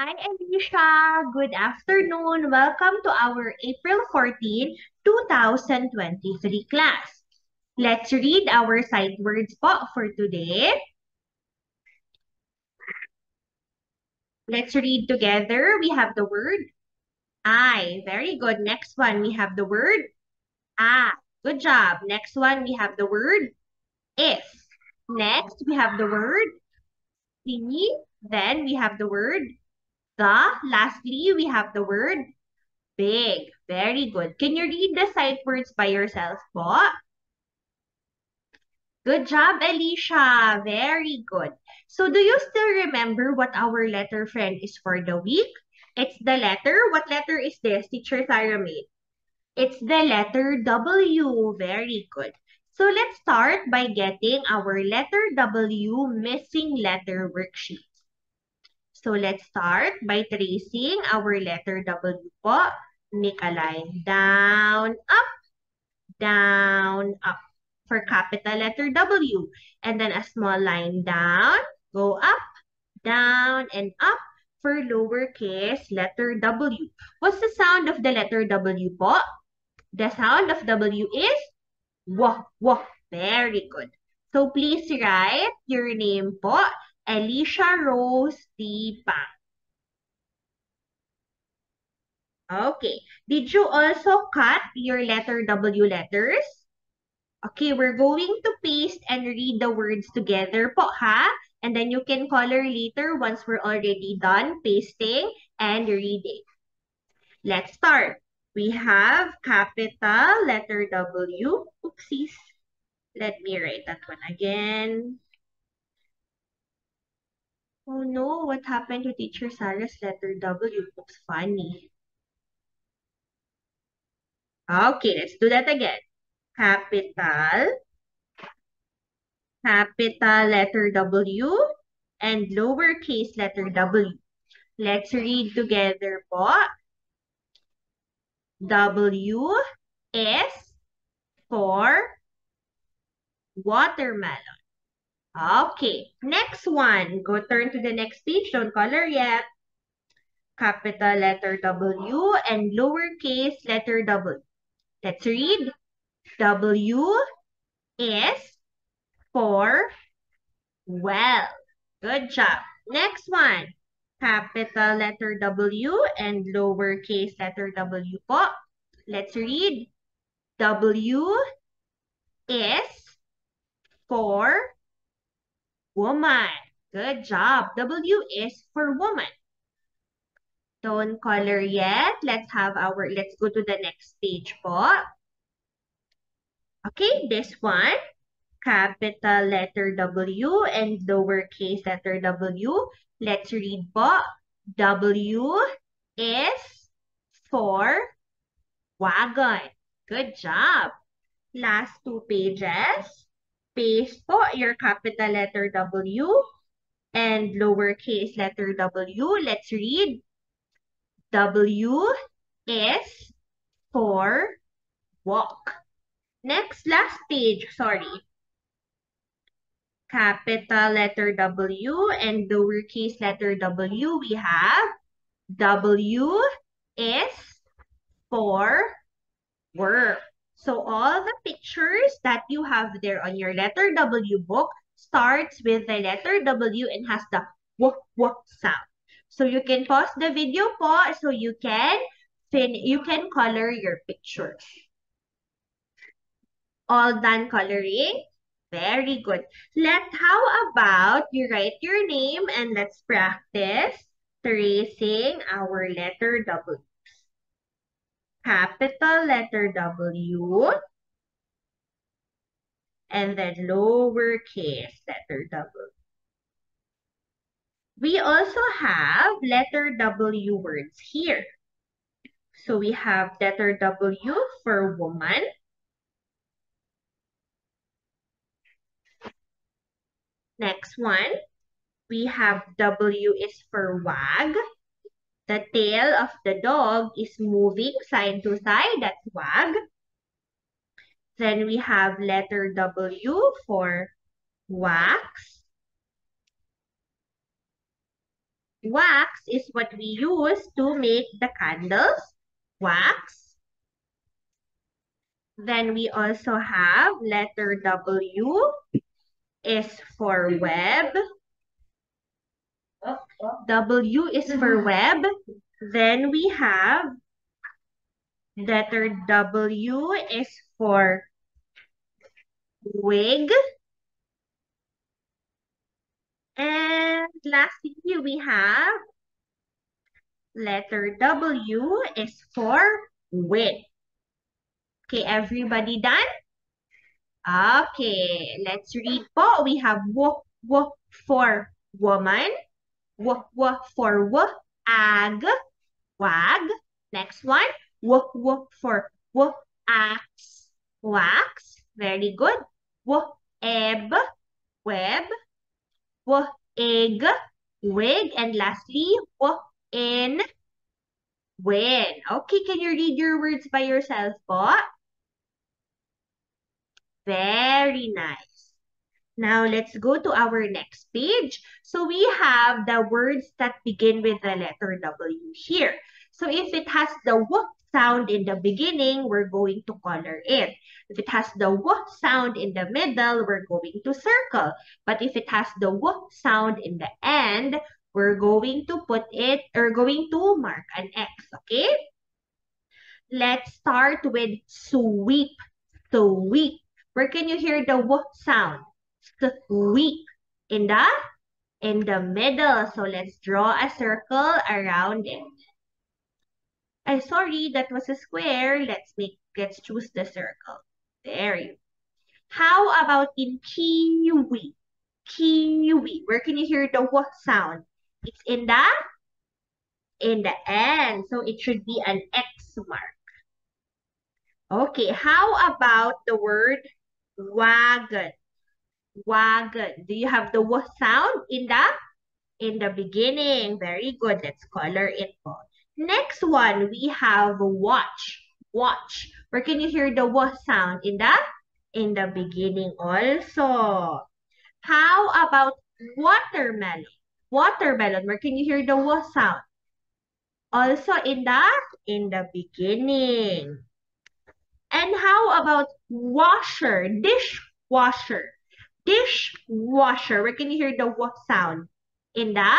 Hi, Alicia. Good afternoon. Welcome to our April 14, 2023 class. Let's read our sight words po for today. Let's read together. We have the word I. Very good. Next one, we have the word ah. Good job. Next one, we have the word if. Next, we have the word see. Then we have the word the. Lastly, we have the word big. Very good. Can you read the sight words by yourself po? Good job, Alicia. Very good. So do you still remember what our letter friend is for the week? It's the letter. What letter is this, Teacher Thyramate? It's the letter W. Very good. So let's start by getting our letter W missing letter worksheet. So let's start by tracing our letter W po. Make a line down, up, down, up for capital letter W. And then a small line down, go up, down, and up for lowercase letter W. What's the sound of the letter W po? The sound of W is wah, wah. Very good. So please write your name po, Alicia Rose D. Pang. Okay. Did you also cut your letter W letters? Okay, we're going to paste and read the words together po, ha? And then you can color later once we're already done pasting and reading. Let's start. We have capital letter W. Oopsies. Let me write that one again. Oh no, what happened to teacher Sarah's letter W? Looks funny. Okay, let's do that again capital, capital letter W, and lowercase letter W. Let's read together po. W is for watermelon. Okay, next one. Go turn to the next page. Don't color yet. Capital letter W and lowercase letter W. Let's read. W is for well. Good job. Next one. Capital letter W and lowercase letter W po. Let's read. W is for woman. Good job. W is for woman. Don't color yet. Let's have our, let's go to the next page po. Okay, this one, capital letter W and lowercase letter W. Let's read po. W is for wagon. Good job. Last two pages. Paste po your capital letter W and lowercase letter W. Let's read. W is for walk. Next, last page, sorry. Capital letter W and lowercase letter W, we have W is for work. So all the pictures that you have there on your letter W book starts with the letter W and has the w w sound. So you can pause the video po so you can fin you can color your pictures. All done coloring? Very good. Let how about you write your name and let's practice tracing our letter W. Capital letter W and then lowercase letter W. We also have letter W words here. So we have letter W for woman. Next one, we have W is for wag. The tail of the dog is moving side to side, that's wag. Then we have letter W for wax. Wax is what we use to make the candles. Wax. Then we also have letter W is for web. W is for mm-hmm. web. Then we have letter W is for wig. And lastly, we have letter W is for wit. Okay, everybody done? Okay, let's read po. We have w, w for woman, w, w for w, ag, wag. Next one, w, w for w, ax, wax. Very good. W, eb, web. W, egg, wig. And lastly, w, in, win. Okay, can you read your words by yourself po? Very nice. Now, let's go to our next page. So, we have the words that begin with the letter W here. So, if it has the W sound in the beginning, we're going to color it. If it has the W sound in the middle, we're going to circle. But if it has the W sound in the end, we're going to put it, or going to mark an X, okay? Let's start with sweep. Sweep. Where can you hear the W sound? Sweep. In the, in the middle. So let's draw a circle around it. I'm sorry, that was a square. Let's make, let's choose the circle. There you How about in kiwi? Kiwi. Where can you hear the W sound? It's in the, in the end. So it should be an X mark. Okay, how about the word wagon? Wagon. Do you have the W sound in the in the beginning? Very good. Let's color it po. Next one, we have watch. Watch. Where can you hear the W sound? In the in the beginning also. How about watermelon? Watermelon. Where can you hear the W sound? Also in the in the beginning. And how about washer, dishwasher? Dishwasher. Where can you hear the what sound? In the?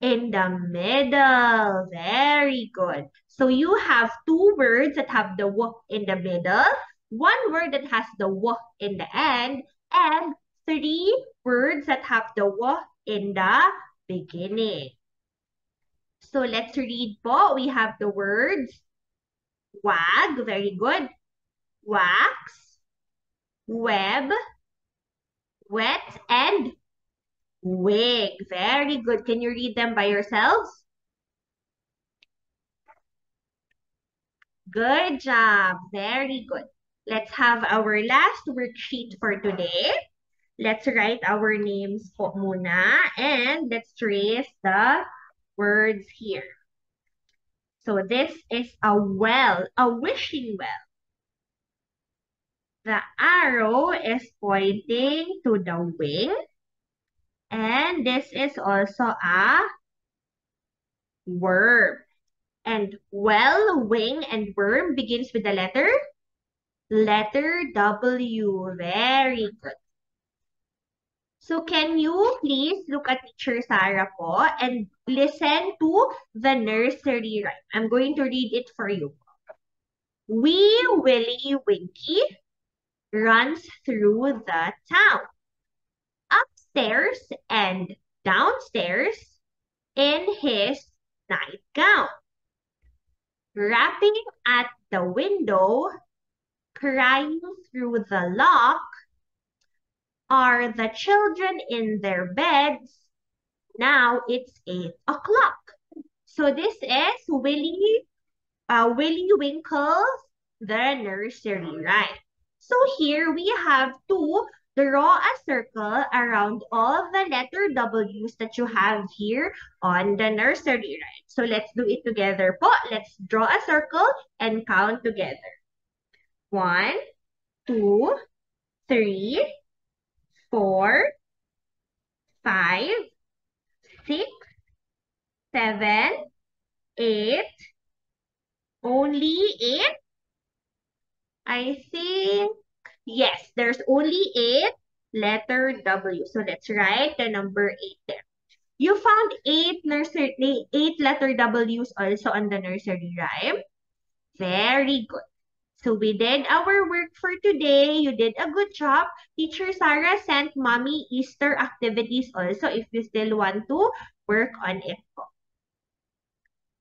In the middle. Very good. So you have two words that have the w in the middle, one word that has the w in the end, and three words that have the w in the beginning. So let's read po. We have the words wag, very good. Wax, web, wet, and wig. Very good. Can you read them by yourselves? Good job. Very good. Let's have our last worksheet for today. Let's write our names po muna and let's trace the words here. So this is a well, a wishing well. The arrow is pointing to the wing. And this is also a verb. And well, wing, and worm begins with the letter letter W. Very good. So can you please look at teacher Sarah po and listen to the nursery rhyme. I'm going to read it for you. Wee Willie Winky runs through the town. Upstairs and downstairs in his nightgown. Rapping at the window, crying through the lock, are the children in their beds? Now it's 8 o'clock. So this is Willy, uh, Willy Winkle's The Nursery Rhyme. So here we have to draw a circle around all the letter W's that you have here on the nursery rhyme. So let's do it together po. Let's draw a circle and count together. One, two, three, four, five, six, seven, eight, only eight? I think, yes, there's only eight letter W. So let's write the number eight there. You found eight nursery, eight letter W's also on the nursery rhyme. Very good. So we did our work for today. You did a good job. Teacher Sarah sent mommy Easter activities also if you still want to work on it.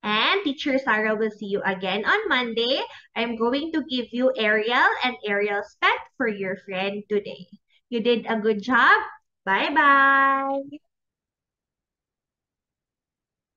And Teacher Sarah will see you again on Monday. I'm going to give you Ariel and Ariel's pet for your friend today. You did a good job. Bye-bye.